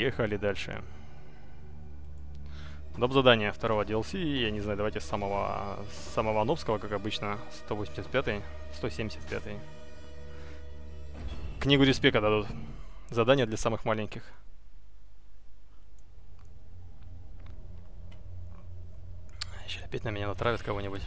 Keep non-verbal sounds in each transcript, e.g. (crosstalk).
Поехали дальше. Доп. задание второго DLC. Я не знаю, давайте с самого, с самого нобского, как обычно. 185 175 -й. Книгу респека дадут. Задание для самых маленьких. Еще опять на меня натравят кого-нибудь.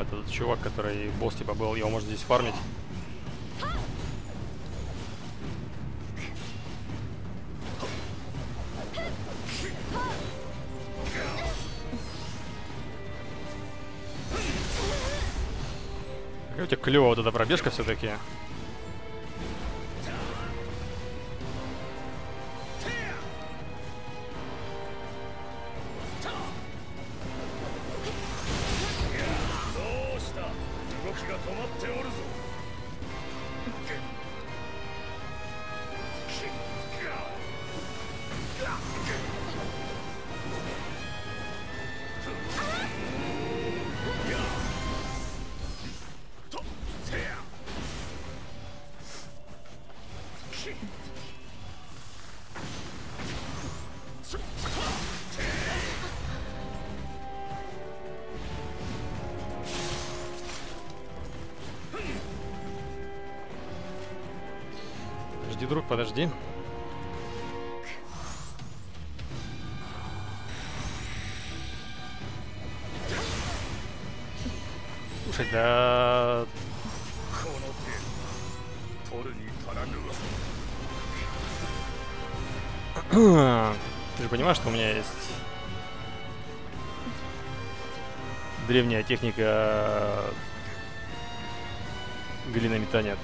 Этот чувак, который босс типа был, его можно здесь фармить. Какая у тебя клевая вот эта пробежка все-таки. Слушай. Ты же понимаешь, что у меня есть древняя техника глинометания.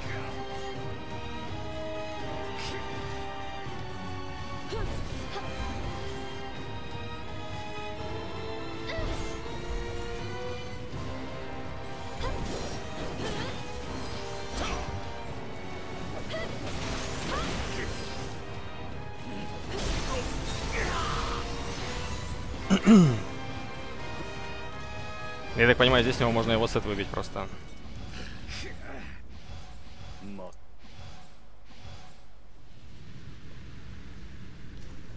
Я понимаю, здесь него можно его сет выбить просто.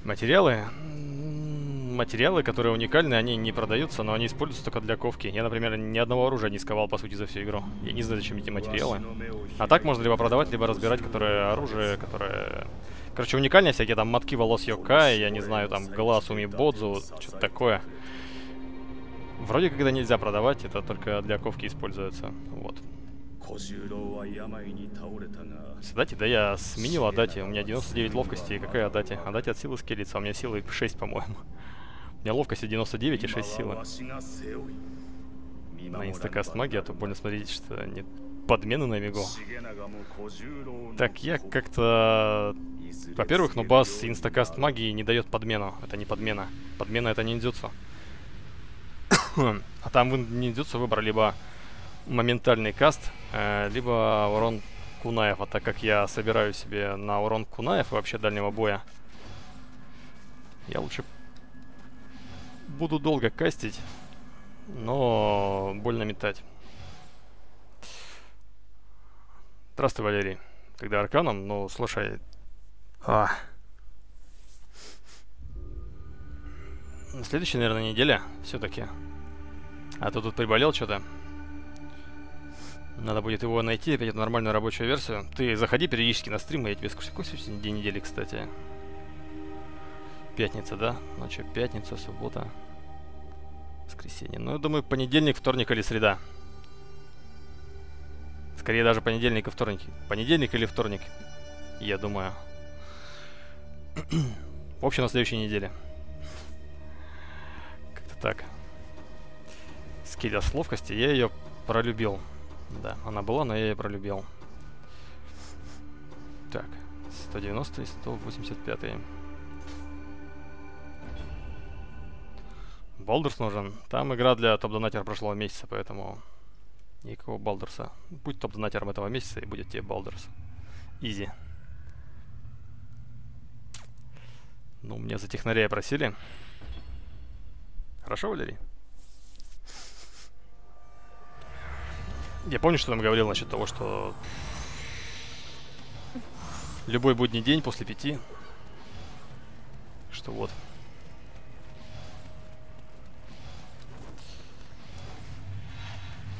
Материалы? Материалы, которые уникальны, они не продаются, но они используются только для ковки. Я, например, ни одного оружия не сковал, по сути, за всю игру. Я не знаю, зачем эти материалы. А так можно либо продавать, либо разбирать, которое оружие, которое... Короче, уникальные всякие, там, мотки волос Йокай, я не знаю, там, глаз Уми Бодзу, что-то такое. Вроде когда нельзя продавать, это только для ковки используется. Вот. Дати, да я сменил Адати. У меня 99 ловкости. Какая Адати? Адати от силы скелится, а у меня силы 6, по-моему. У меня ловкости 99 и 6 силы. На инстакаст магия, а то больно смотреть, что нет подмены на мигу. Так, я как-то... Во-первых, ну бас инстакаст магии не дает подмену. Это не подмена. Подмена это ниндзюцу. (clears throat) а там в ниндзюцу выбор либо моментальный каст, э, либо урон кунаев. А так как я собираю себе на урон кунаев и вообще дальнего боя, я лучше буду долго кастить, но больно метать. Здравствуй, Валерий. Когда арканом, ну, слушай... А. На следующей, наверное, неделе все-таки. А то тут приболел что-то. Надо будет его найти, опять эту нормальную рабочую версию. Ты заходи периодически на стрим, я тебе скажу, какой день недели, кстати. Пятница, да? Ну что, пятница, суббота, воскресенье. Ну, я думаю, понедельник, вторник или среда. Скорее даже понедельник и вторник. Понедельник или вторник, я думаю. (clears throat) В общем, на следующей неделе. Как-то так. Скидя с ловкости, я ее пролюбил. Да, она была, но я ее пролюбил. Так, 190 и 185. Балдерс нужен. Там игра для топ-донатера прошлого месяца, поэтому никакого Балдерса. Будь топ-донатером этого месяца и будет тебе Балдерс. Изи. Ну, меня за технаря просили. Хорошо, Валерий? Я помню, что там говорил насчет того, что любой будний день после пяти, что вот.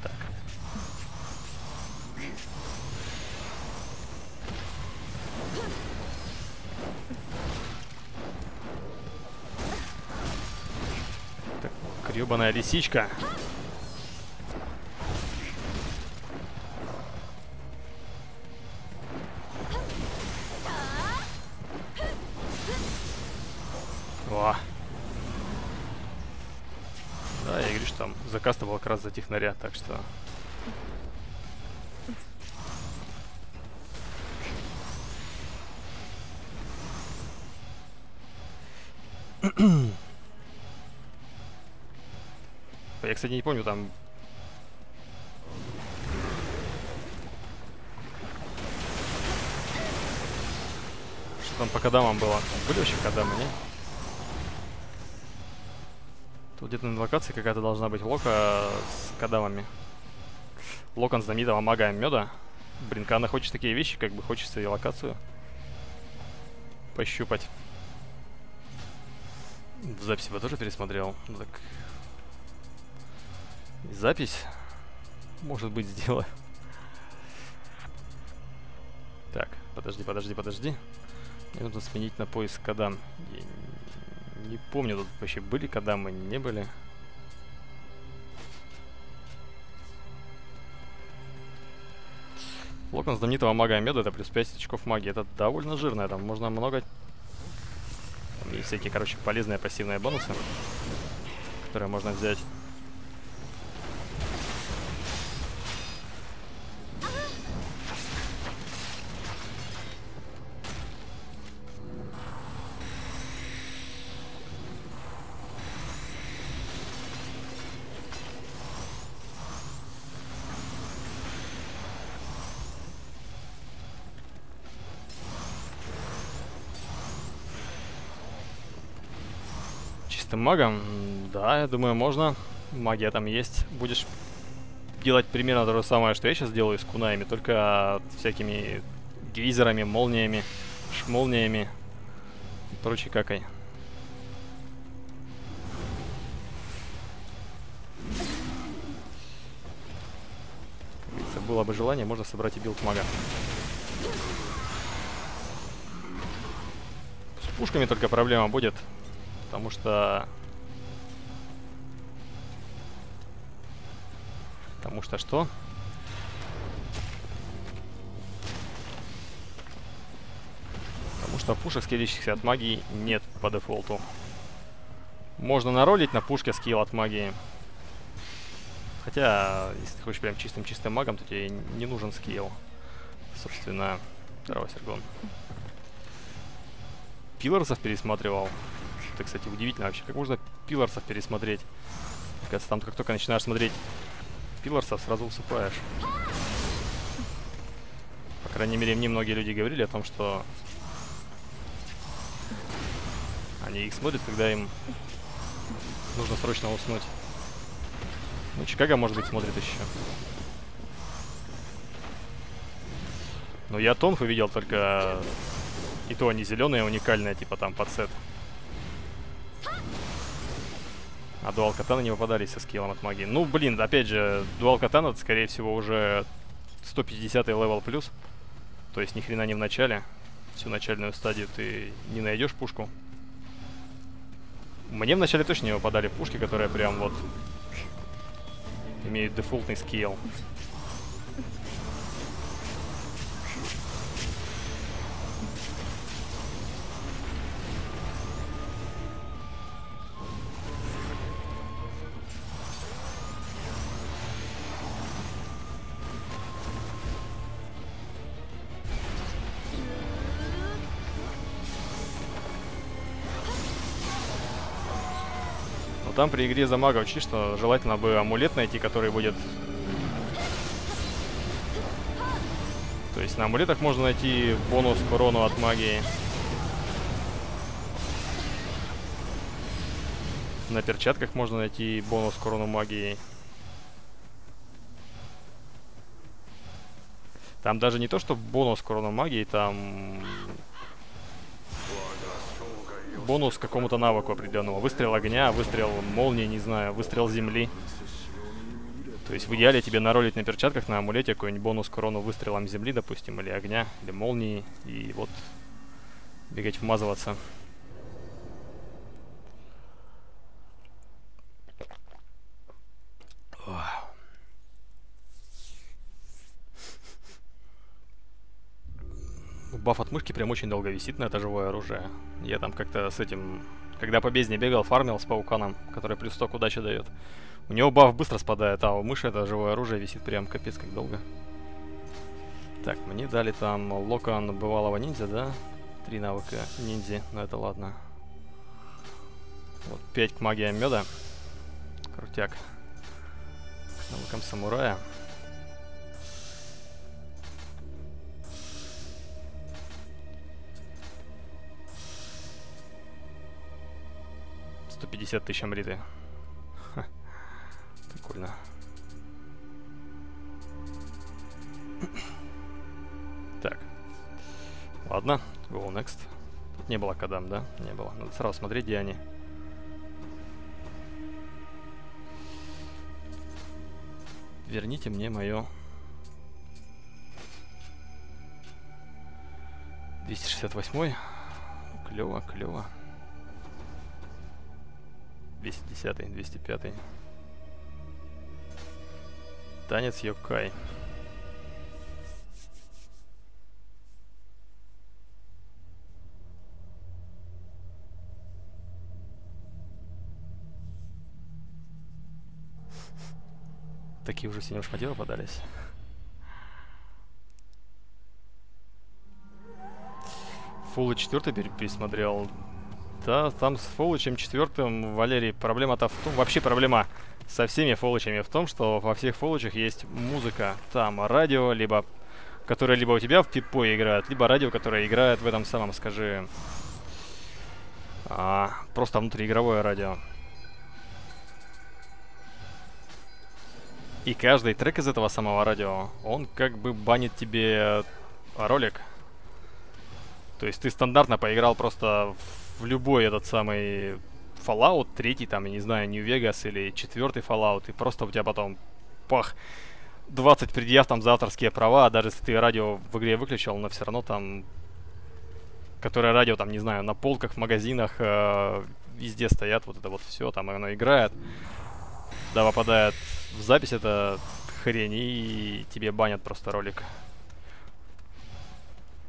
Так. Так, гребаная лисичка. Заказ был как раз за технаря, так что... Я, кстати, не помню, там... Что там по кадамам было? Там были вообще кадамы, не? Тут где-то на локации какая-то должна быть лока с кадавами. Локон знаменитого мага меда. Блин, когда она хочет такие вещи, как бы хочется и локацию пощупать. В записи бы тоже пересмотрел. Ну так... Запись, может быть, сделаю. Так, подожди, подожди, подожди. Мне нужно сменить на поиск кадам. Я не помню, тут вообще были кадамы, не были. Локон знаменитого мага меда это плюс 5 очков магии. Это довольно жирно, там можно много... Там есть всякие, короче, полезные пассивные бонусы, которые можно взять. Чистым магом? Да, я думаю, можно. Магия там есть. Будешь делать примерно то же самое, что я сейчас делаю с кунаями, только всякими гейзерами, молниями, шмолниями и прочей какой. Если было бы желание, можно собрать и build мага. С пушками только проблема будет. Потому что... Потому что что? Потому что пушек, скиллящихся от магии, нет по дефолту. Можно наролить на пушке скилл от магии. Хотя, если ты хочешь прям чистым-чистым магом, то тебе не нужен скилл. Собственно, здорово, Сергон. Пилорсов пересматривал. Это, кстати, удивительно вообще. Как можно пилорсов пересмотреть? Кажется, там как только начинаешь смотреть пилорсов, сразу усыпаешь. По крайней мере, мне многие люди говорили о том, что они их смотрят, когда им нужно срочно уснуть. Ну, Чикаго, может быть, смотрит еще. Но я тонфу видел только... И то они зеленые, уникальные, типа там под сет. А dual катаны не выпадались со скиллом от магии. Ну, блин, опять же, dual катана, скорее всего, уже 150 level плюс. То есть ни хрена не в начале. Всю начальную стадию ты не найдешь пушку. Мне в начале точно не выпадали пушки, которые прям вот имеют дефолтный скилл. Там при игре за мага учи, что желательно бы амулет найти, который будет... То есть на амулетах можно найти бонус к урону от магии. На перчатках можно найти бонус к урону магии. Там даже не то, что бонус к урону магии, там бонус к какому-то навыку определенному. Выстрел огня, выстрел молнии, не знаю, выстрел земли. То есть в идеале тебе наролить на перчатках, на амулете какой-нибудь бонус к урону выстрелом земли, допустим, или огня, или молнии, и вот бегать, вмазываться. Баф от мышки прям очень долго висит на это живое оружие. Я там как-то с этим, когда по бездне бегал, фармил с пауканом, который плюс 100 удачи дает. У него баф быстро спадает, а у мыши это живое оружие висит прям капец как долго. Так, мне дали там локон бывалого ниндзя, да? Три навыка ниндзи, но это ладно. Вот 5 к магии меда. Крутяк. Навыком самурая. 150 тысяч амриты. Ха. Прикольно. Так. Ладно, go next. Тут не было кадам, да? Не было. Надо сразу смотреть, где они. Верните мне мое... 268 Клево, клево. 210, 205. Танец Йокай. Такие уже синего шматья попадались. Фулл 4 пересмотрел. Да, там с Фолычем четвертым, Валерий, проблема-то в том, вообще проблема со всеми Фолычами в том, что во всех Фолычах есть музыка. Там радио, либо которое либо у тебя в пипо играет, либо радио, которое играет в этом самом, скажи, а, просто внутриигровое радио. И каждый трек из этого самого радио, он как бы банит тебе ролик. То есть ты стандартно поиграл просто в в любой этот самый Fallout, третий там, я не знаю, New Vegas или четвертый Fallout, и просто у тебя потом, пах, 20 предъяв там за авторские права, даже если ты радио в игре выключил, но все равно там, которое радио там, не знаю, на полках, в магазинах, э, везде стоят, вот это вот все, там оно играет, да, попадает в запись это хрень, и тебе банят просто ролик.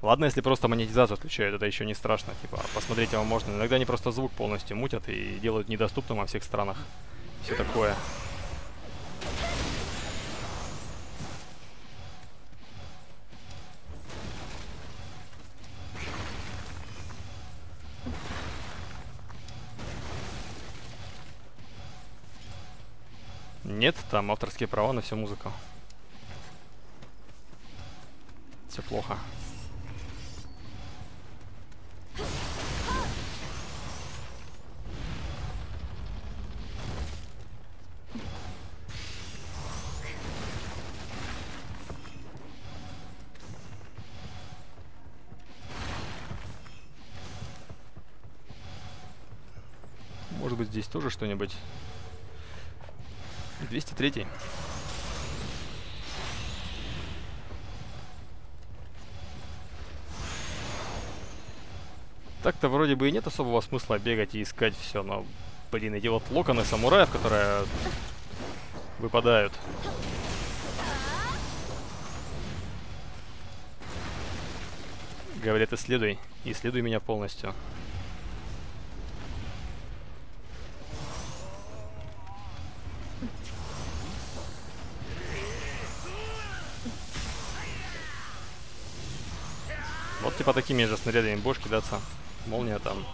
Ладно, если просто монетизацию отключают, это еще не страшно. Типа, посмотреть его можно. Иногда они просто звук полностью мутят и делают недоступным во всех странах. Все такое. Нет, там авторские права на всю музыку. Все плохо. Может быть здесь тоже что-нибудь. 203. Так-то вроде бы и нет особого смысла бегать и искать все, но, блин, эти вот локоны самураев, которые выпадают. Говорят, исследуй. Исследуй меня полностью. Вот типа такими же снарядами будешь кидаться. Молния там.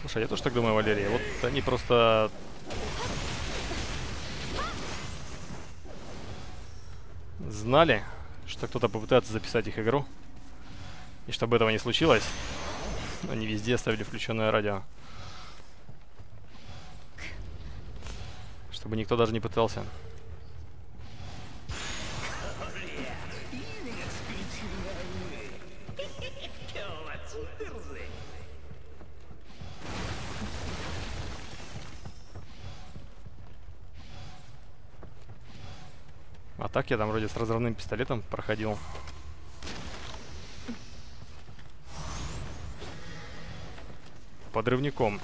Слушай, я тоже так думаю, Валерия. Вот они просто... Знали, что кто-то попытается записать их игру. И чтобы этого не случилось, Они везде оставили включенное радио. Чтобы никто даже не пытался. А так я там вроде с разрывным пистолетом проходил. Подрывником.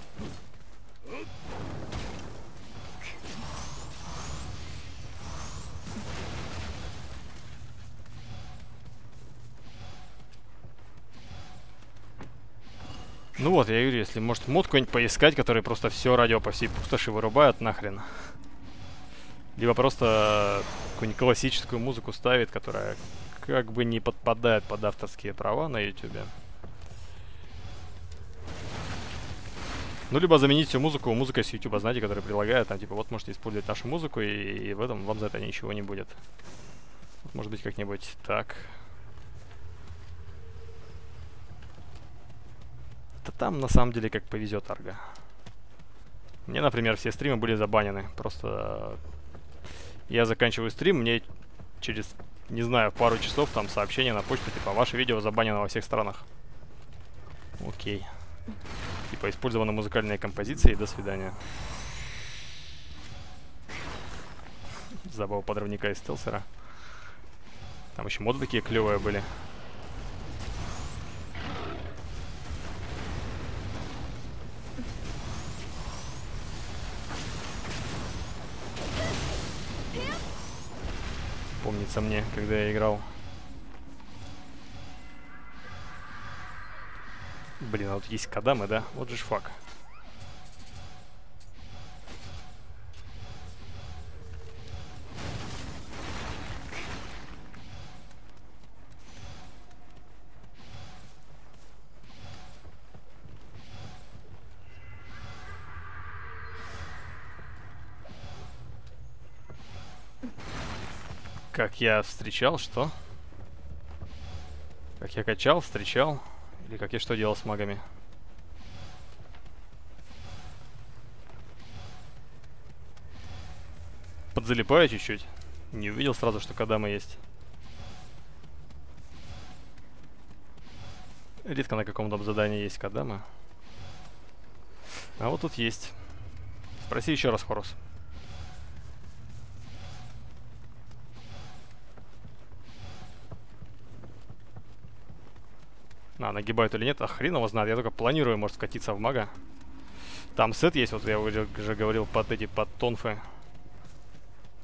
Ну вот, я говорю, если может мод какой-нибудь поискать, который просто все радио по всей пустоши вырубает нахрен. Либо просто какую-нибудь классическую музыку ставит, которая как бы не подпадает под авторские права на ютубе. Ну, либо заменить всю музыку музыкой с YouTube, знаете, которая предлагает, там, типа, вот можете использовать нашу музыку, и, и в этом вам за это ничего не будет. Вот, может быть, как-нибудь так. Да там, на самом деле, как повезет Арга. Мне, например, все стримы были забанены. Просто я заканчиваю стрим, мне через, не знаю, пару часов там сообщение на почту, типа, ваше видео забанено во всех странах. Окей. Типа, использованы музыкальные композиции, до свидания. Забыл подрывника из стелсера. Там еще моды такие клевые были. Помнится мне, когда я играл. Блин, а вот есть кадамы, да? Вот же фак. Как я встречал, что? Как я качал, встречал? Или как я что делал с магами? Подзалипаю чуть-чуть. Не увидел сразу, что Кадама есть. Редко на каком-то задании есть Кадама. А вот тут есть. Спроси еще раз, Хорус. А, нагибают или нет, а хрен его знает. Я только планирую, может, скатиться в мага. Там сет есть, вот я уже, говорил, под эти, под тонфы.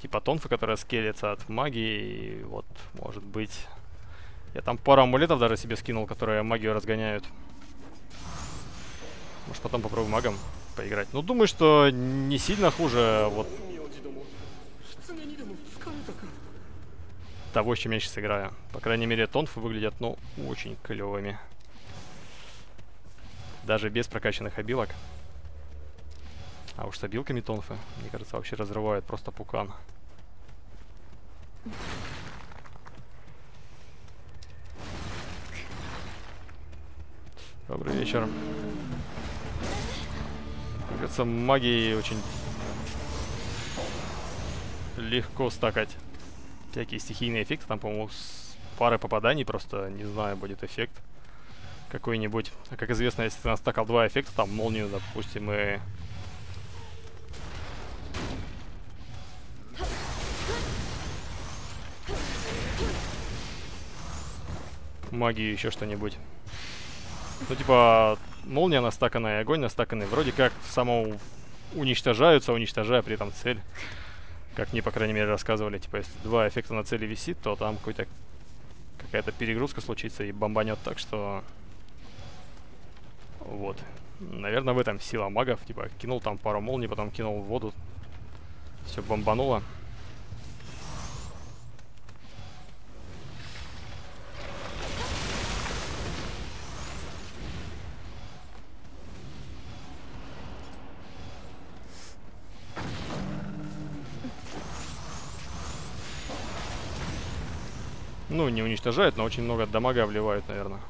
Типа тонфы, которые скелятся от магии. И вот, может быть... Я там пару амулетов даже себе скинул, которые магию разгоняют. Может, потом попробую магом поиграть. Ну, думаю, что не сильно хуже вот того, с чем я сейчас играю. По крайней мере, тонфы выглядят, ну, очень клевыми. Даже без прокачанных обилок. А уж с обилками тонфы, мне кажется, вообще разрывают просто пукан. Добрый вечер. Мне кажется, магией очень легко стакать всякие стихийные эффекты. Там, по-моему, с пары попаданий просто, не знаю, будет эффект какой-нибудь. А как известно, если ты настакал два эффекта, там молнию, допустим, и... Магию, еще что-нибудь. Ну, типа, молния настаканная огонь настаканный. Вроде как само уничтожаются, уничтожая при этом цель. Как мне, по крайней мере, рассказывали. Типа, если два эффекта на цели висит, то там какой-то какая-то перегрузка случится и бомбанет так, что вот. Наверное, в этом сила магов. Типа, кинул там пару молний, потом кинул в воду. Все бомбануло. Ну, не уничтожают, но очень много дамага вливают, наверное.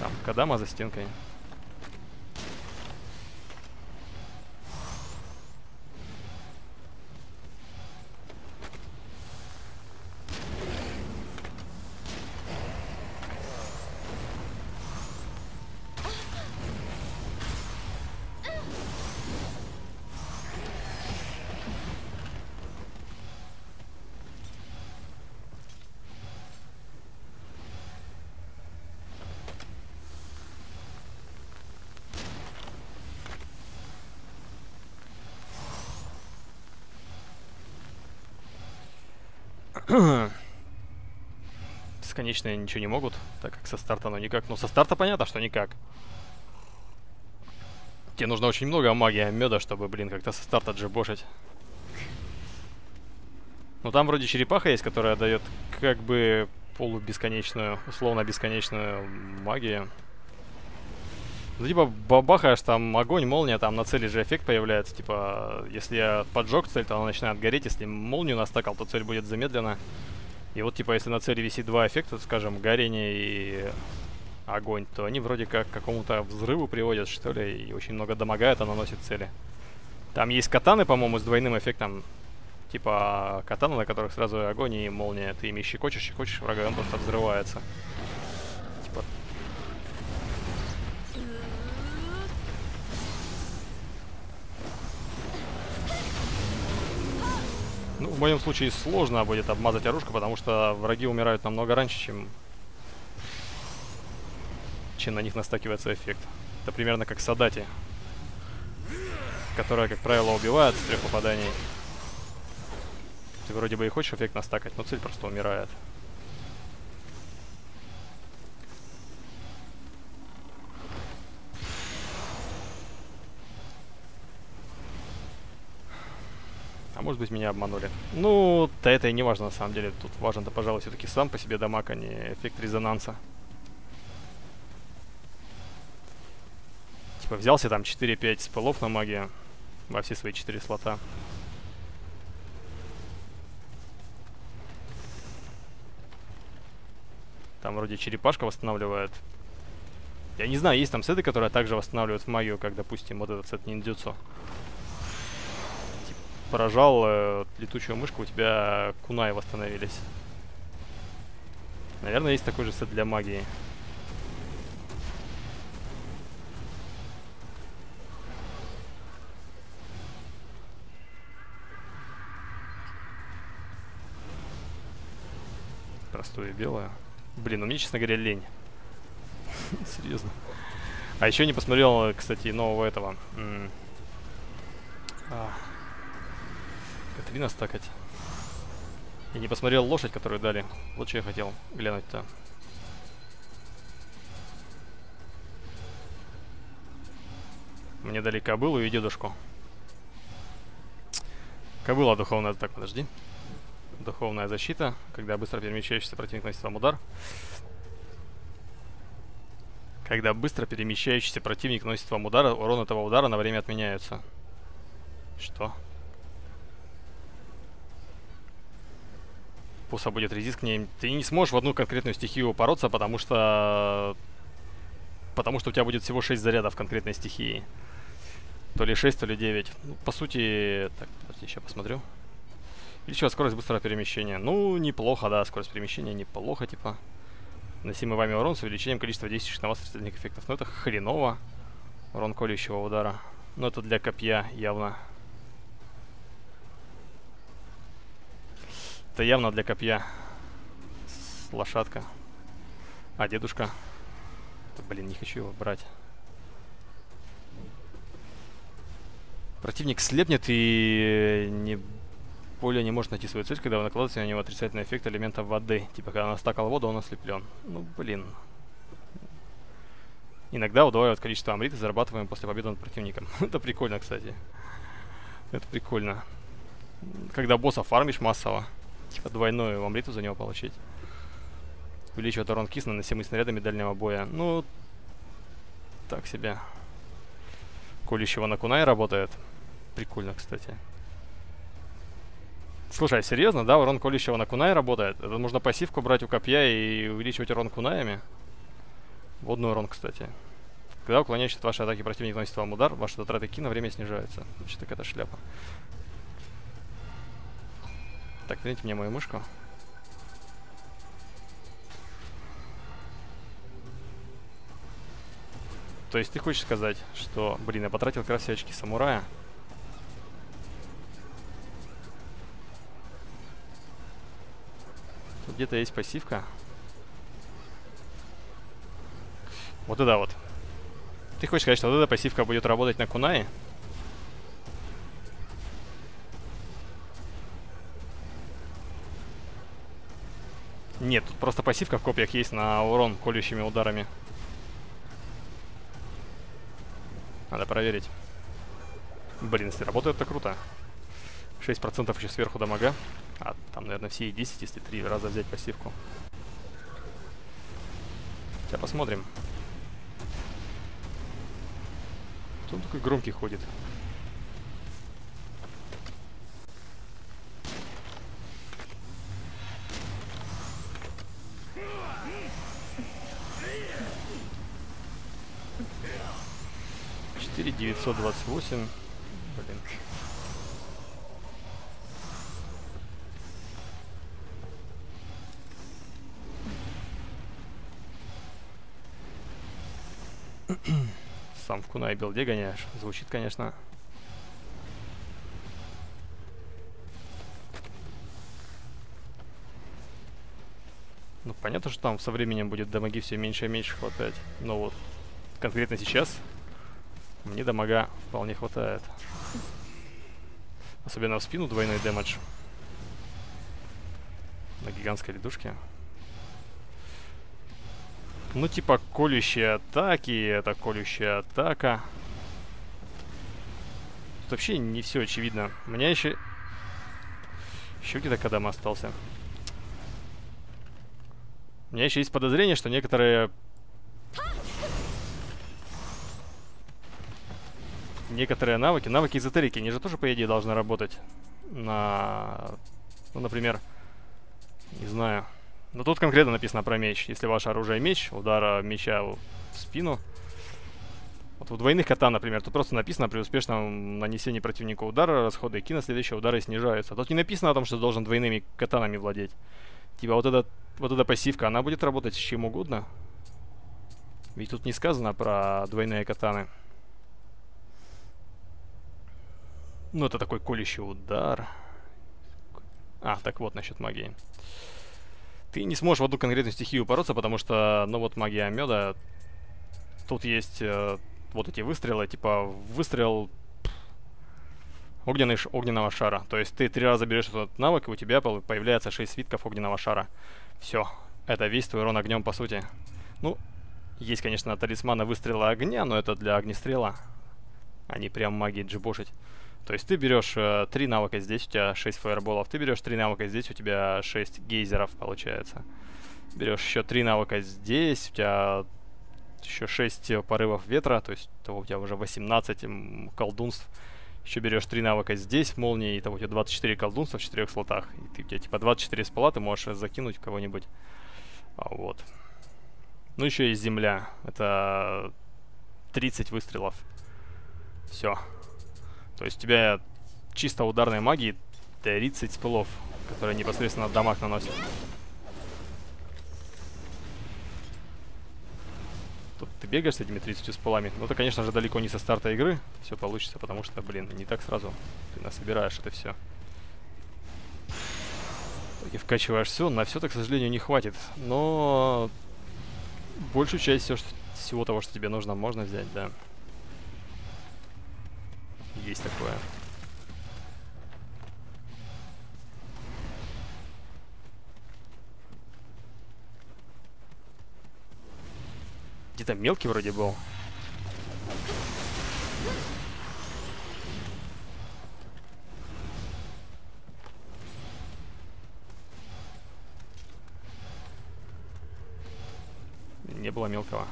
Там, Кадама за стенкой. Бесконечно ничего не могут, так как со старта ну никак. Ну, со старта понятно, что никак. Тебе нужно очень много магии меда, чтобы, блин, как-то со старта джебошить. Ну, там вроде черепаха есть, которая дает как бы полубесконечную, условно бесконечную магию. Ну, типа, бабахаешь, там огонь, молния, там на цели же эффект появляется. Типа, если я поджег цель, то она начинает гореть. Если молнию настакал, то цель будет замедлена. И вот, типа, если на цели висит два эффекта, скажем, горение и огонь, то они вроде как к какому-то взрыву приводят, что ли, и очень много дамага это наносит цели. Там есть катаны, по-моему, с двойным эффектом. Типа катаны, на которых сразу огонь и молния. Ты ими щекочешь, щекочешь врага, он просто взрывается. Ну, в моем случае сложно будет обмазать оружку, потому что враги умирают намного раньше, чем чем на них настакивается эффект. Это примерно как Садати, которая, как правило, убивает с трех попаданий. Ты вроде бы и хочешь эффект настакать, но цель просто умирает. А может быть меня обманули. Ну, то это и не важно на самом деле. Тут важен-то, пожалуй, все-таки сам по себе дамаг, а не эффект резонанса. Типа взялся там 4-5 спылов на магию во все свои 4 слота. Там вроде черепашка восстанавливает. Я не знаю, есть там сеты, которые также восстанавливают в магию, как, допустим, вот этот сет ниндзюцу. Поражал э, летучую мышку, у тебя кунаи восстановились. Наверное, есть такой же сет для магии. простое белое. Блин, у меня, честно говоря, лень. (laughs) Серьезно. А еще не посмотрел, кстати, нового этого. А. Катрина стакать. Я не посмотрел лошадь, которую дали. Вот что я хотел глянуть-то. Мне дали кобылу и дедушку. Кобыла духовная. Так, подожди. Духовная защита, когда быстро перемещающийся противник наносит вам удар. Когда быстро перемещающийся противник наносит вам удар, урон этого удара на время отменяется. Что? Пуса будет резист к ней. Ты не сможешь в одну конкретную стихию упороться, потому что... Потому что у тебя будет всего 6 зарядов конкретной стихии. То ли 6, то ли 9. Ну, по сути... Так, подожди, сейчас посмотрю. Увеличивает скорость быстрого перемещения. Ну, неплохо, да, скорость перемещения неплохо, типа. Носимый вами урон с увеличением количества действующих на вас отрицательных эффектов. Но ну, это хреново. Урон колющего удара. Но это для копья явно. Это явно для копья. С лошадка. А, дедушка. Блин, не хочу его брать. Противник слепнет и не поле не может найти свою цель, когда вы накладываете на него отрицательный эффект элемента воды. Типа, когда настакал воду, он ослеплен. Ну, блин. Иногда удваивает количество амрита, зарабатываем после победы над противником. (laughs) Это прикольно, кстати. Это прикольно. Когда босса фармишь массово, типа двойную амриту за него получить. Увеличивает урон кис, наносимый снарядами дальнего боя. Ну, так себе. Колющего на кунай работает. Прикольно, кстати. Слушай, а серьезно, да, урон колющего на кунай работает? Это нужно пассивку брать у копья и увеличивать урон кунаями? Водный урон, кстати. Когда уклоняющийся от вашей атаки противник наносит вам удар, ваши затраты ки на время снижаются. Значит, так это шляпа. Так, верните мне мою мышку. То есть ты хочешь сказать, что, блин, я потратил как самурая, где-то есть пассивка. Вот это вот. Ты хочешь сказать, что вот эта пассивка будет работать на Кунае? Нет, тут просто пассивка в копьях есть на урон колющими ударами. Надо проверить. Блин, если работает, то круто. 6% еще сверху дамага. А, там, наверное, все и 10, если три раза взять пассивку. Сейчас посмотрим. Кто он такой громкий ходит? Четыре девятьсот двадцать восемь. Блин. (clears throat) Сам в куна и билде гоняешь. Звучит, конечно. Ну, понятно, что там со временем будет дамаги все меньше и меньше хватать. Но вот конкретно сейчас мне дамага вполне хватает. Особенно в спину двойной дэмэдж. На гигантской ледушке. Ну, типа, колющие атаки, это колющая атака. Тут вообще не все очевидно. У меня еще... Еще где-то Кадам остался. У меня еще есть подозрение, что некоторые... Некоторые навыки, навыки эзотерики, они же тоже, по идее, должны работать на... Ну, например, не знаю... Но тут конкретно написано про меч. Если ваше оружие меч, удара меча в спину. Вот в двойных кота, например, тут просто написано при успешном нанесении противника удара, расходы ки на следующие удары снижаются. Тут не написано о том, что должен двойными катанами владеть. Типа вот, эта вот эта пассивка, она будет работать с чем угодно. Ведь тут не сказано про двойные катаны. Ну, это такой колющий удар. А, так вот, насчет магии ты не сможешь в одну конкретную стихию бороться, потому что, ну вот магия меда, тут есть э, вот эти выстрелы, типа выстрел огненный, огненного шара. То есть ты три раза берешь этот навык, и у тебя появляется 6 свитков огненного шара. Все, это весь твой урон огнем, по сути. Ну, есть, конечно, талисманы выстрела огня, но это для огнестрела, не прям магии джибошить. То есть ты берешь э, 3 навыка здесь, у тебя 6 фаерболов. Ты берешь 3 навыка здесь, у тебя 6 гейзеров получается. Берешь еще 3 навыка здесь, у тебя еще 6 порывов ветра, то есть того у тебя уже 18 колдунств. Еще берешь 3 навыка здесь, молнии, и того у тебя 24 колдунства в 4 слотах. И ты, у тебя типа 24 спала, ты можешь закинуть кого-нибудь. А, вот. Ну еще есть земля. Это 30 выстрелов. Все. То есть у тебя чисто ударной магии 30 спылов, которые непосредственно дамаг наносят. Тут ты бегаешь с этими 30 спылами. Но это, конечно же, далеко не со старта игры все получится, потому что, блин, не так сразу ты насобираешь это все. И вкачиваешь все, на все-то, к сожалению, не хватит. Но большую часть все, всего того, что тебе нужно, можно взять, да. Есть такое. Где-то мелкий вроде был. Не было мелкого.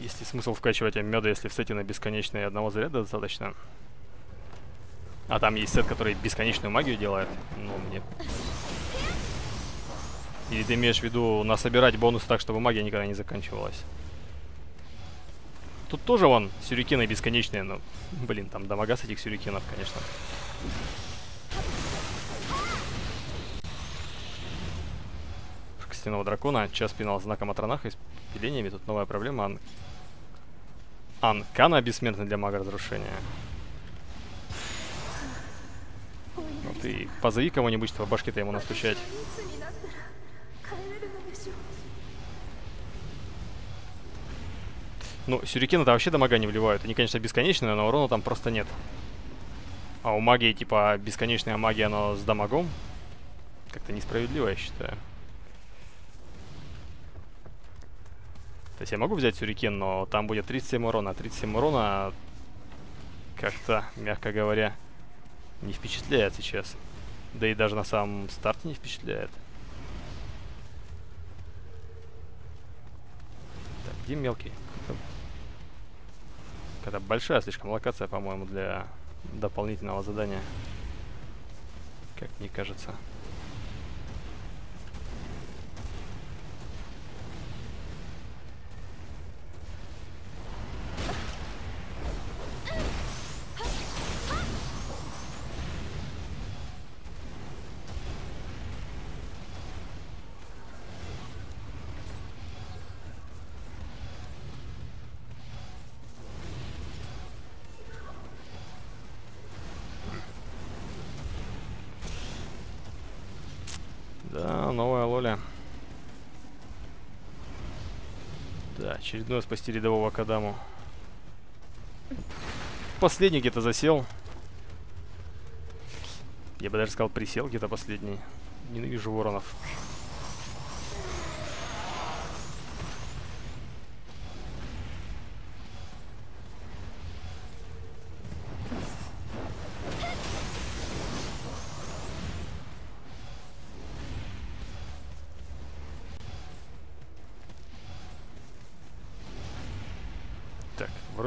Есть ли смысл вкачивать меда, если в сете на бесконечный одного заряда достаточно? А там есть сет, который бесконечную магию делает. Ну, мне... Или ты имеешь в виду насобирать бонус так, чтобы магия никогда не заканчивалась? Тут тоже вон сюрикены бесконечные, но, (laughs) блин, там дамага с этих сюрикенов, конечно. Костяного дракона, час пинал знаком Атронаха и с пилениями. Тут новая проблема. Анкана бессмертный для мага разрушения. Ну ты позови кого-нибудь, чтобы башки-то ему настучать. Ну, сюрикены-то вообще дамага не вливают. Они, конечно, бесконечные, но урона там просто нет. А у магии, типа, бесконечная магия, оно с дамагом? Как-то несправедливо, я считаю. То есть я могу взять сюрикен, но там будет 37 урона. 37 урона как-то, мягко говоря, не впечатляет сейчас. Да и даже на самом старте не впечатляет. Так, где мелкий? Какая-то большая слишком локация, по-моему, для дополнительного задания. Как мне кажется. Очередное спасти рядового Кадаму. Последний где-то засел. Я бы даже сказал, присел где-то последний. Ненавижу воронов.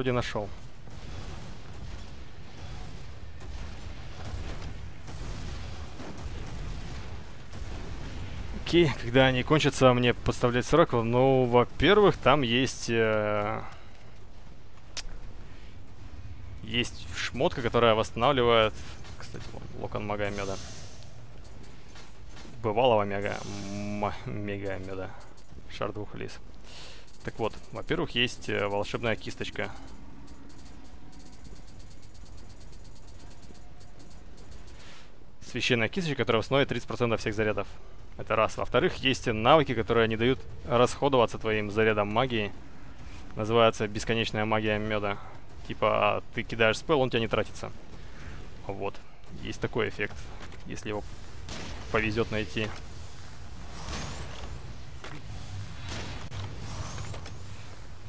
Вроде нашел. Окей, когда они кончатся, мне подставлять срок. Ну, во-первых, там есть... Э, есть шмотка, которая восстанавливает... Кстати, локон мага меда. Бывалого мега... Мега меда. Шар двух лис. Так вот, во-первых, есть э, волшебная кисточка. Священная кисточка, которая восстановит 30% всех зарядов. Это раз. Во-вторых, есть навыки, которые не дают расходоваться твоим зарядом магии. Называется бесконечная магия меда. Типа, ты кидаешь спел, он у тебя не тратится. Вот. Есть такой эффект, если его повезет найти.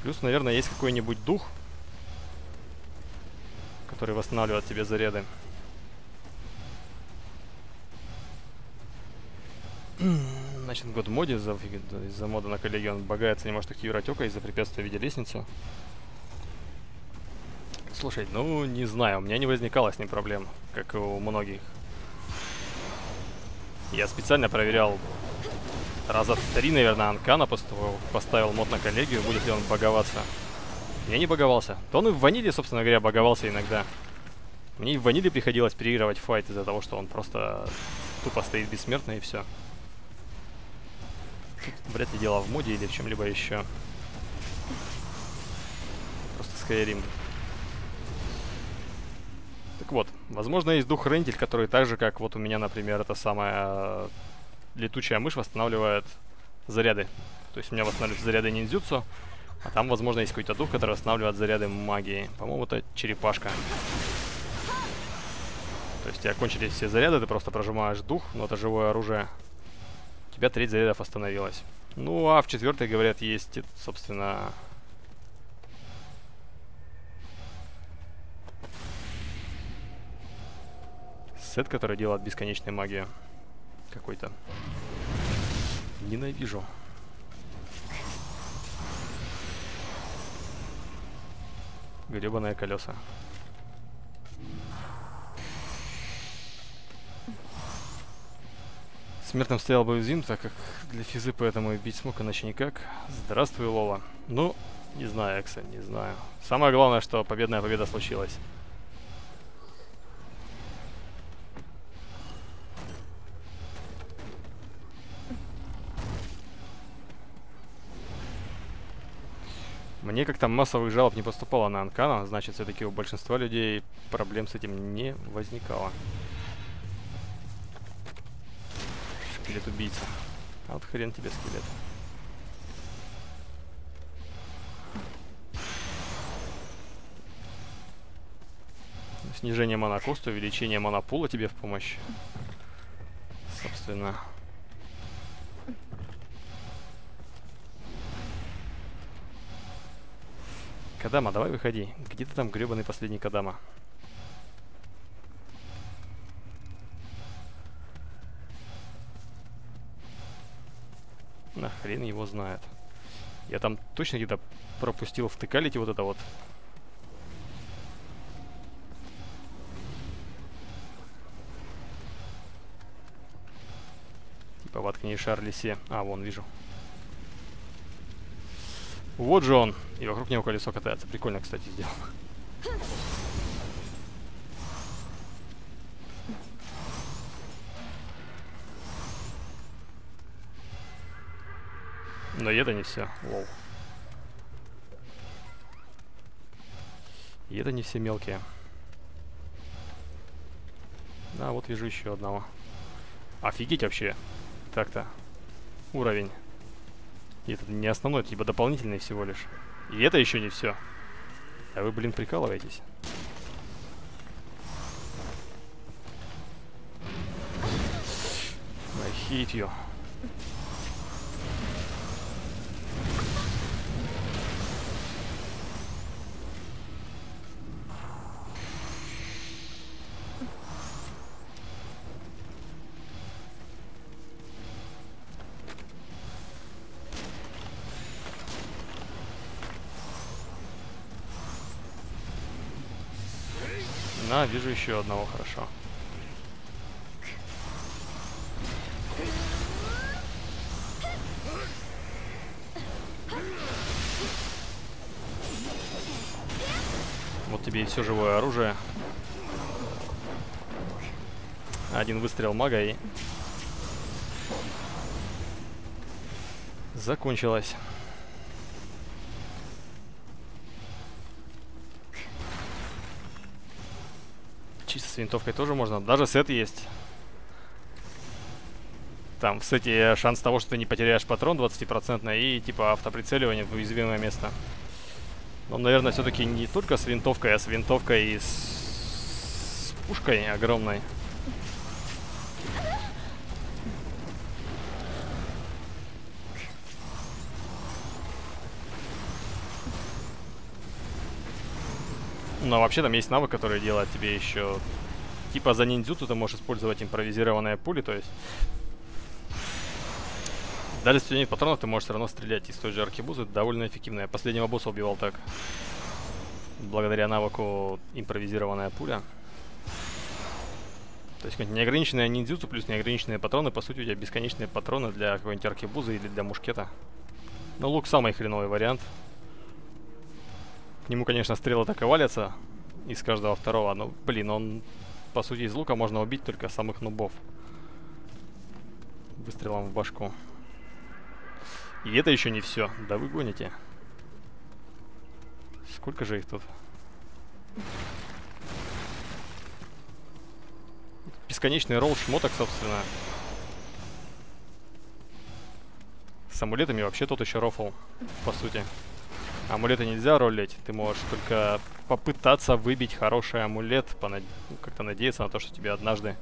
Плюс, наверное, есть какой-нибудь дух, который восстанавливает тебе заряды. (clears throat) Значит, год моде из-за из мода на коллеги он багается, не может активировать око из-за препятствия в виде лестницы. Слушай, ну, не знаю, у меня не возникало с ним проблем, как и у многих. Я специально проверял раза три, наверное, Анкана поставил, мод на коллегию, будет ли он боговаться. Я не боговался. То он и в ваниле, собственно говоря, боговался иногда. Мне и в ваниле приходилось переигрывать файт из-за того, что он просто тупо стоит бессмертно и все. Тут вряд ли дело в моде или в чем-либо еще. Просто Skyrim. Так вот, возможно, есть дух Рентель, который так же, как вот у меня, например, это самая летучая мышь восстанавливает заряды. То есть у меня восстанавливаются заряды ниндзюцу, а там, возможно, есть какой-то дух, который восстанавливает заряды магии. По-моему, это черепашка. То есть у тебя кончились все заряды, ты просто прожимаешь дух, но это живое оружие. У тебя треть зарядов остановилась. Ну, а в четвертой, говорят, есть, собственно... Сет, который делает бесконечную магию какой-то. Ненавижу. Гребаные колеса. Смертным стоял бы Зим, так как для физы поэтому и бить смог, иначе никак. Здравствуй, Лола. Ну, не знаю, Экса, не знаю. Самое главное, что победная победа случилась. Мне как-то массовых жалоб не поступало на Анкана, значит, все-таки у большинства людей проблем с этим не возникало. Скелет-убийца. А вот хрен тебе скелет. Снижение монокоста, увеличение монопула тебе в помощь. Собственно. Кадама, давай выходи. Где ты там, гребаный последний Кадама? На хрен его знает. Я там точно где-то пропустил втыкалите вот это вот. Типа воткни шар лисе. А, вон, вижу. Вот же он. И вокруг него колесо катается. Прикольно, кстати, сделано. Но и это не все. Лол. И это не все мелкие. Да, вот вижу еще одного. Офигеть вообще. Так-то. Уровень. И это не основной, типа дополнительный всего лишь. И это еще не все. А вы, блин, прикалываетесь. I hate you. Еще одного, хорошо. Вот тебе и все живое оружие. Один выстрел мага и... Закончилось. С винтовкой тоже можно. Даже сет есть. Там в сете шанс того, что ты не потеряешь патрон 20% и типа автоприцеливание в уязвимое место. Но, наверное, все-таки не только с винтовкой, а с винтовкой и с, с пушкой огромной. Но вообще там есть навык, который делает тебе еще... Типа за ниндзюцу ты можешь использовать импровизированные пули, то есть... Даже если у тебя нет патронов, ты можешь все равно стрелять из той же аркебузы. Довольно эффективно. Я последнего босса убивал так. Благодаря навыку импровизированная пуля. То есть неограниченные ниндзюцу плюс неограниченные патроны. По сути, у тебя бесконечные патроны для какой-нибудь аркебузы или для мушкета. Но лук самый хреновый вариант. К нему, конечно, стрелы так и валятся из каждого второго. Но, блин, он, по сути, из лука можно убить только самых нубов. Выстрелом в башку. И это еще не все. Да вы гоните. Сколько же их тут? Бесконечный ролл шмоток, собственно. С амулетами вообще тот еще рофл, по сути. Амулеты нельзя ролить, ты можешь только попытаться выбить хороший амулет, понад... Ну, как-то надеяться на то, что тебе однажды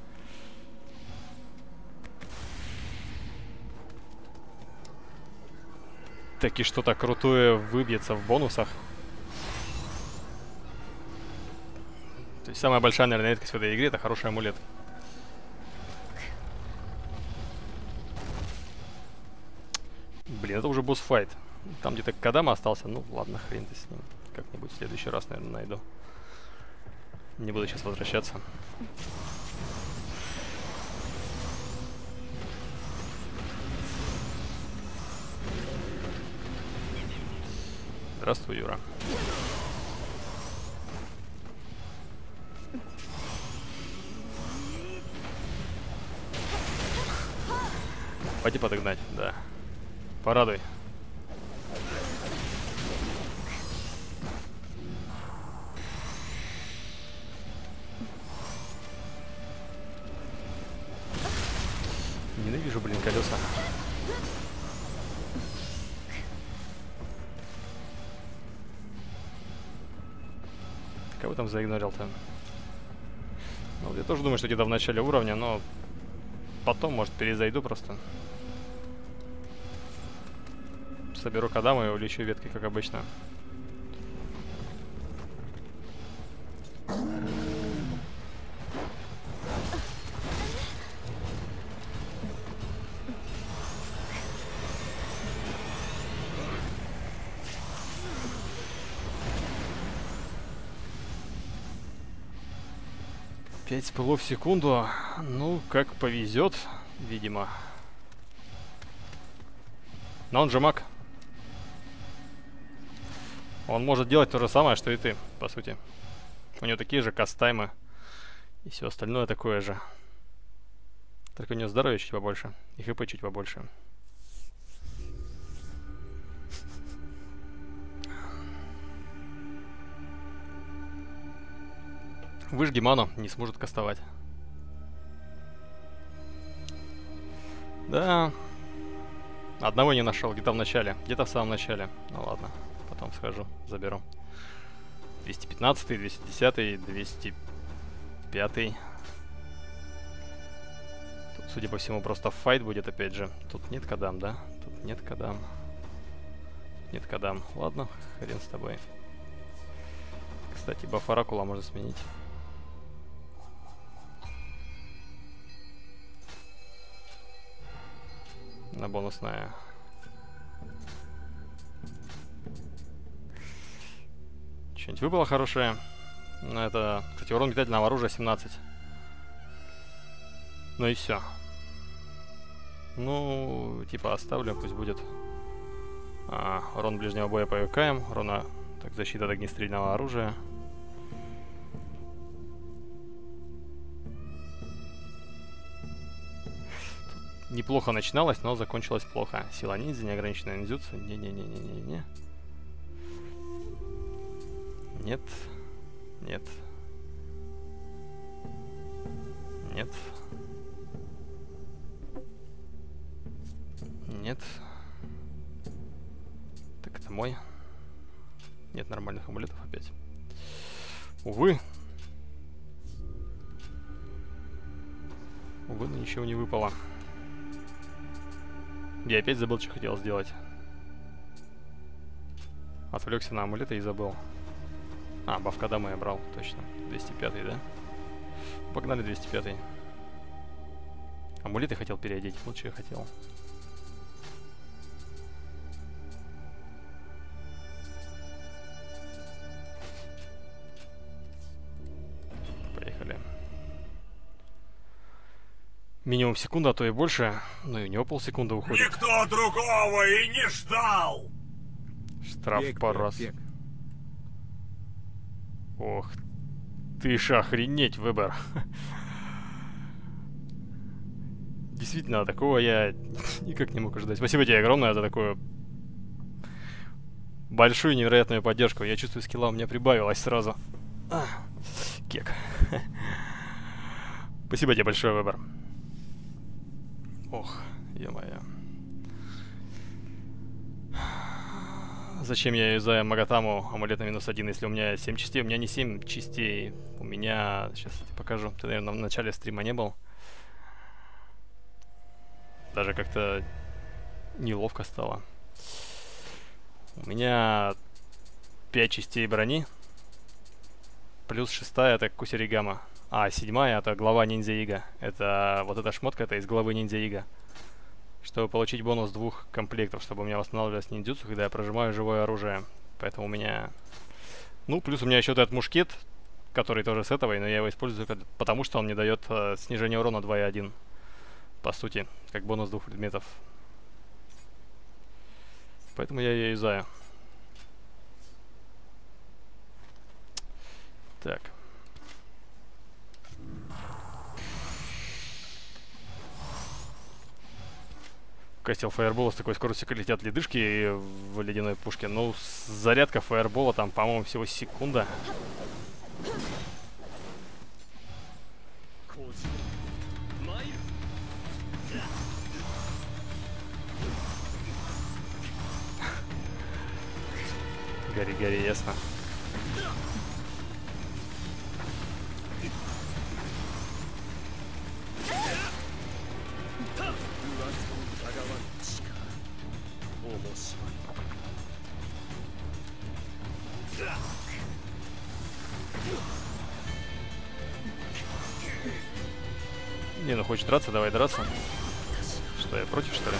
таки что-то крутое выбьется в бонусах. То есть самая большая, наверное, редкость в этой игре это хороший амулет. Блин, это уже босс-файт. Там где-то Кадама остался. Ну, ладно, хрен ты с ним. Как-нибудь в следующий раз, наверное, найду. Не буду сейчас возвращаться. Здравствуй, Юра. Пойди подогнать, да. Порадуй. Ненавижу, блин, колеса. Кого там заигнорил там? Вот я тоже думаю, что где-то в начале уровня, но потом, может, перезайду просто. Соберу кадамы и улечу ветки, как обычно. Пять спылов в секунду. Ну, как повезет, видимо. Но он же маг. Он может делать то же самое, что и ты, по сути. У него такие же кастаймы. И все остальное такое же. Только у него здоровья чуть побольше. И хп чуть побольше. Выжги ману, не сможет кастовать. Да. Одного не нашел, где-то в начале. Где-то в самом начале. Ну ладно, потом схожу, заберу. 215, 210, 205. Тут, судя по всему, просто файт будет опять же. Тут нет кадам, да? Тут нет кадам. Нет кадам. Ладно, хрен с тобой. Кстати, баф Оракула можно сменить. На бонусное. Что-нибудь выпало хорошее. Ну, это, кстати, урон метательного оружия 17. Ну и все. Ну, типа оставлю, пусть будет. А, урон ближнего боя по ВКМ, урона, так, защита от огнестрельного оружия. Неплохо начиналось, но закончилось плохо. Сила ниндзя, неограниченная ниндзюцу. Не-не-не-не-не-не. Нет. Нет. Нет. Нет. Так, это мой. Нет нормальных амулетов опять. Увы. Увы, но ничего не выпало. Я опять забыл, что хотел сделать. Отвлекся на амулеты и забыл. А, бафка дома я брал, точно. 205, да? Погнали 205. Амулеты хотел переодеть, что я хотел. Минимум секунда, а то и больше. Ну и у него полсекунды уходит. Никто другого и не ждал! Штраф бег, пару раз. Бег. Ох, ты ж охренеть, выбор. Действительно, такого я никак не мог ожидать. Спасибо тебе огромное за такую большую невероятную поддержку. Я чувствую, скилла у меня прибавилась сразу. А, кек. Спасибо тебе большое, выбор. Ох, е-моё. Зачем я юзаю Магатаму амулет на минус один, если у меня 7 частей? У меня не 7 частей. У меня... Сейчас покажу. Ты, наверное, в начале стрима не был. Даже как-то неловко стало. У меня 5 частей брони. Плюс шестая это Кусеригама. А, седьмая это глава ниндзя Ига. Это вот эта шмотка, это из главы ниндзя Ига. Чтобы получить бонус двух комплектов, чтобы у меня восстанавливалось ниндзюцу, когда я прожимаю живое оружие. Поэтому у меня... Ну, плюс у меня еще этот мушкет, который тоже с этого, но я его использую, потому что он мне дает э, снижение урона 2,1. По сути, как бонус двух предметов. Поэтому я ее юзаю. Так. Кастил фаербола с такой скоростью, как летят ледышки в ледяной пушке. Ну, зарядка фаербола там, по-моему, всего секунда. Гори, гори, ясно. Не, ну хочешь драться, давай драться. Что, я против, что ли?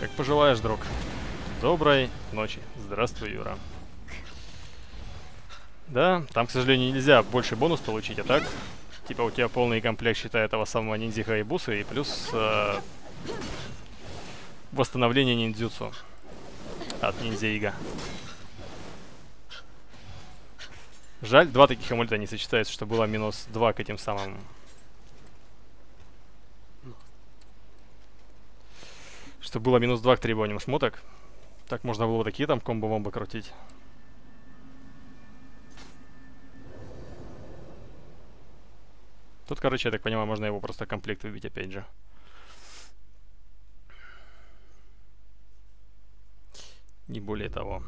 Как пожелаешь, друг. Доброй ночи. Здравствуй, Юра. Да, там, к сожалению, нельзя больше бонус получить, а так, типа у тебя полный комплект, считай, этого самого ниндзя и бусы, и плюс э, восстановление ниндзюцу от ниндзя Ига. Жаль, два таких амулета не сочетаются, что было минус 2 к этим самым. Что было минус 2 к требованиям шмоток. Так можно было такие там комбо-бомбы крутить. Тут, короче, я так понимаю, можно его просто комплект выбить опять же. Не более того.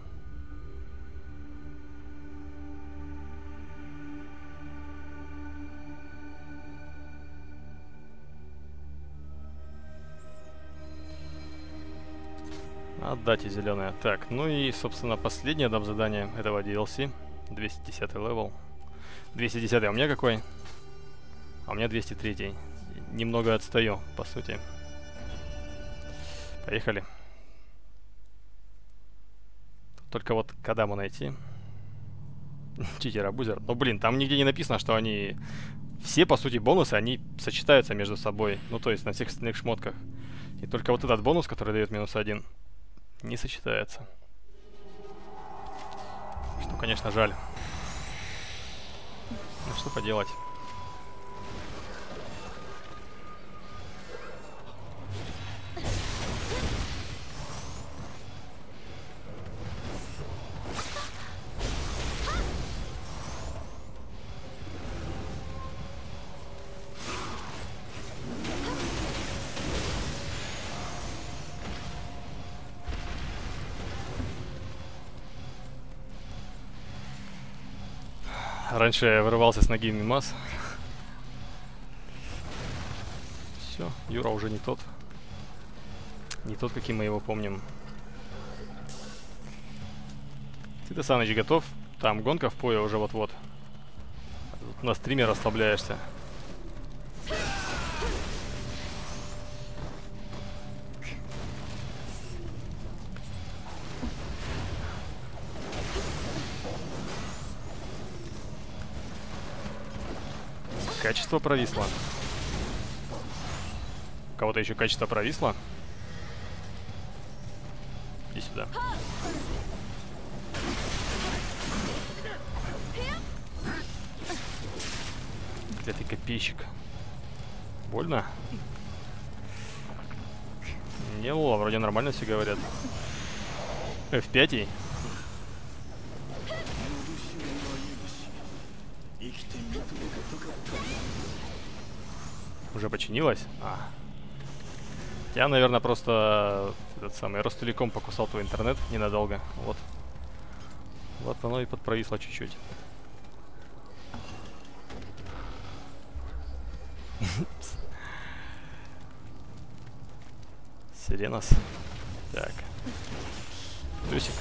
Отдать и зеленое. Так, ну и, собственно, последнее дам задание этого DLC. 210 level. 210 а у меня какой? А у меня 203. Немного отстаю, по сути. Поехали. Только вот когда мы найти? (laughs) Читер, абузер. Ну, блин, там нигде не написано, что они... Все, по сути, бонусы, они сочетаются между собой. Ну, то есть на всех остальных шмотках. И только вот этот бонус, который дает минус один, не сочетается. Что, конечно, жаль. Ну, что поделать. Раньше я вырывался с ноги мимас. Все, Юра уже не тот. Не тот, каким мы его помним. Ты-то, Саныч, готов? Там гонка в пое уже вот-вот. На стриме расслабляешься. Качество провисло. Кого-то еще качество провисло? Иди сюда. Клятый копейщик. Больно? Не, Лола, вроде нормально все говорят. F5. Уже починилась? А. Я, наверное, просто этот самый ростеликом покусал твой интернет ненадолго. Вот. Вот оно и подпровисло чуть-чуть. Сиренос. Так. Тусик.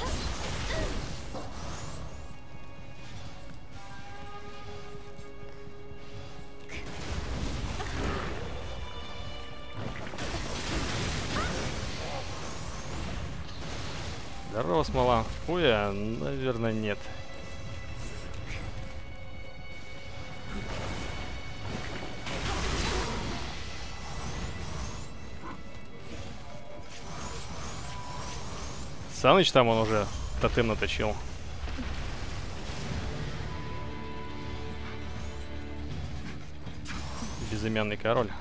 Здорово, смола. Хуя, наверное, нет. Саныч там он уже тотем наточил. Безымянный король.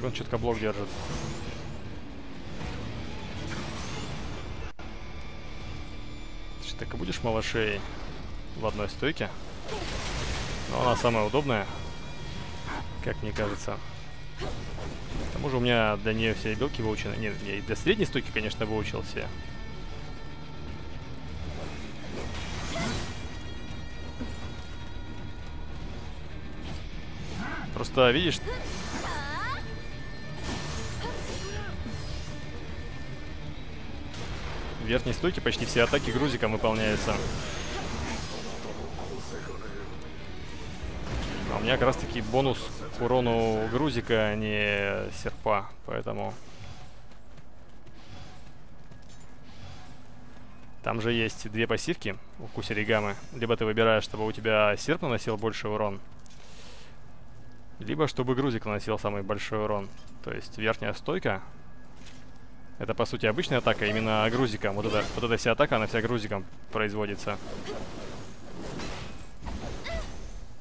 Как он четко блок держит. Ты так и будешь малышей в одной стойке? Но она самая удобная, как мне кажется. К тому же у меня для нее все белки выучены. Нет, я и для средней стойки, конечно, выучил все. Просто, видишь... верхней стойке почти все атаки грузиком выполняются. А у меня как раз таки бонус к урону грузика, а не серпа, поэтому... Там же есть две пассивки у Кусеригамы. Либо ты выбираешь, чтобы у тебя серп наносил больше урон, либо чтобы грузик наносил самый большой урон. То есть верхняя стойка. Это по сути обычная атака именно грузиком. Вот, это, вот эта вся атака, она вся грузиком производится.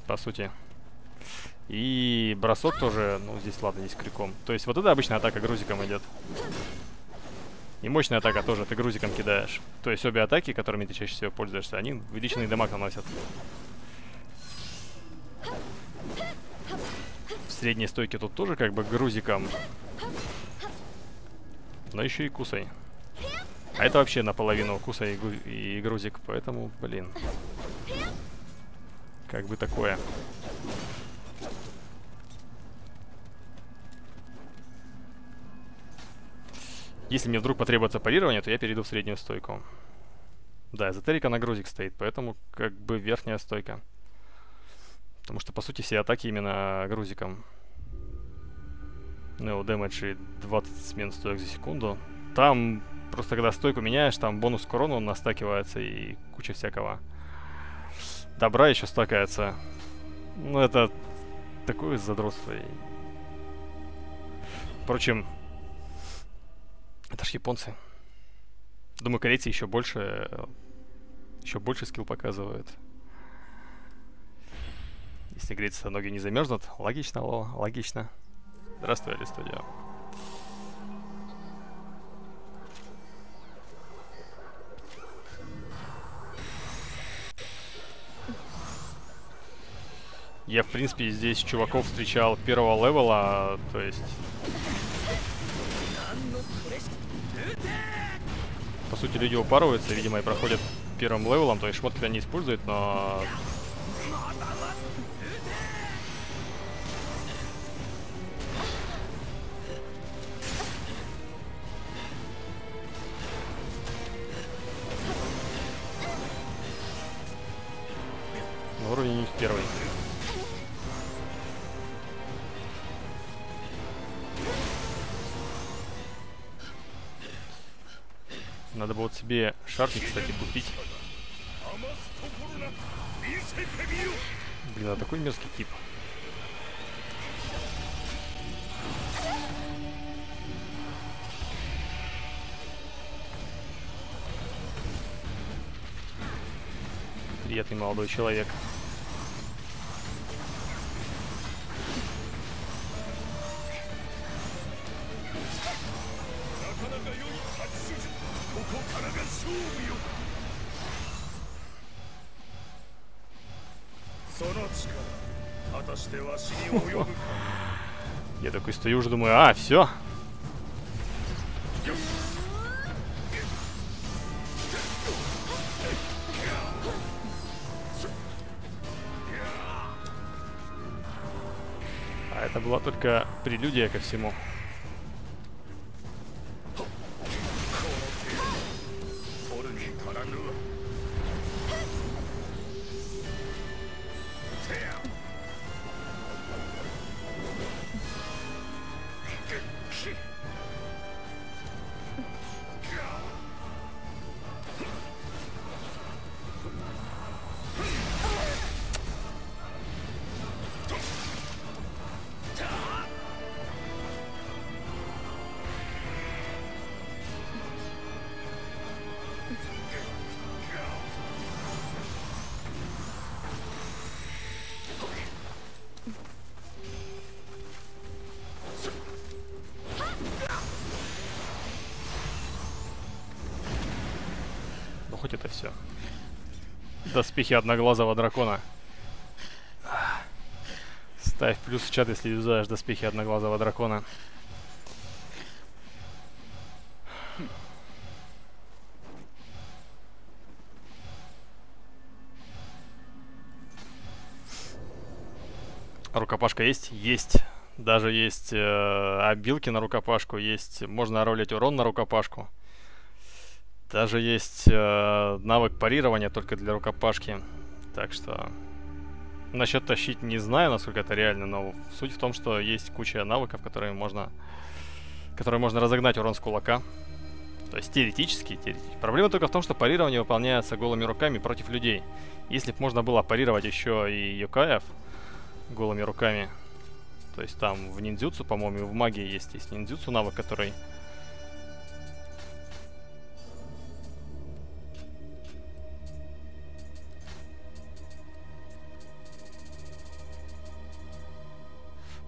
По сути. И бросок тоже, ну здесь ладно, здесь криком. То есть вот эта обычная атака грузиком идет. И мощная атака тоже, ты грузиком кидаешь. То есть обе атаки, которыми ты чаще всего пользуешься, они увеличенный дамаг наносят. средней стойке тут тоже как бы грузиком. Но еще и кусай. А это вообще наполовину кусай и, и грузик, поэтому, блин. Как бы такое. Если мне вдруг потребуется парирование, то я перейду в среднюю стойку. Да, эзотерика на грузик стоит, поэтому как бы верхняя стойка. Потому что, по сути, все атаки именно грузиком. Ну, дэмэдж и 20 смен стоек за секунду. Там просто когда стойку меняешь, там бонус к урону настакивается и куча всякого. Добра еще стакается. Ну, это такое задротство. Впрочем, это ж японцы. Думаю, корейцы еще больше, еще больше скилл показывают. Если греться, ноги не замерзнут. Логично, Ло, логично. Здравствуй, Али Студио. Я, в принципе, здесь чуваков встречал первого левела, то есть... По сути, люди упарываются, видимо, и проходят первым левелом, то есть шмотки они используют, но уровень у них первый. Надо было себе шарфик, кстати, купить. Блин, а такой мерзкий тип. Приятный молодой человек. Стою уже думаю, а, все. А это была только прелюдия ко всему. Доспехи одноглазого дракона. Ставь плюс в чат, если юзаешь доспехи одноглазого дракона. Рукопашка есть? Есть. Даже есть э, обилки на рукопашку, есть, можно ролить урон на рукопашку. Даже есть э, навык парирования только для рукопашки. Так что насчет тащить не знаю, насколько это реально, но суть в том, что есть куча навыков, которые можно, которые можно разогнать урон с кулака. То есть теоретически, теоретически. Проблема только в том, что парирование выполняется голыми руками против людей. Если бы можно было парировать еще и юкаев голыми руками, то есть там в ниндзюцу, по-моему, в магии есть, есть ниндзюцу навык, который...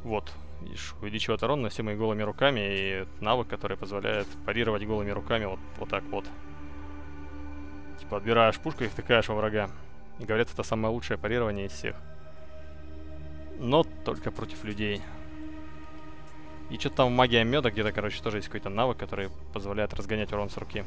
Вот, видишь, увеличивает урон на все мои голыми руками и навык, который позволяет парировать голыми руками вот, вот так вот. Типа отбираешь пушку и втыкаешь во врага. И говорят, это самое лучшее парирование из всех но только против людей. И что-то там магия меда где-то, короче, тоже есть какой-то навык, который позволяет разгонять урон с руки.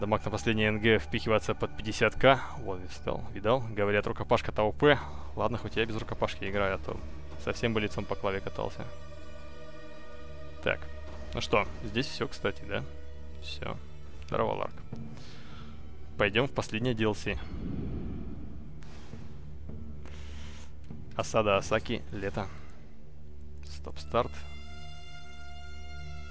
Дамаг на последний НГ впихиваться под 50к. Вот, видал, видал. Говорят, рукопашка-то ОП. Ладно, хоть я без рукопашки играю, а то совсем бы лицом по клаве катался. Так, ну что, здесь все, кстати, да? Все. Здорово, Ларк. Пойдем в последнее DLC. Осада Асаки, лето. Стоп-старт.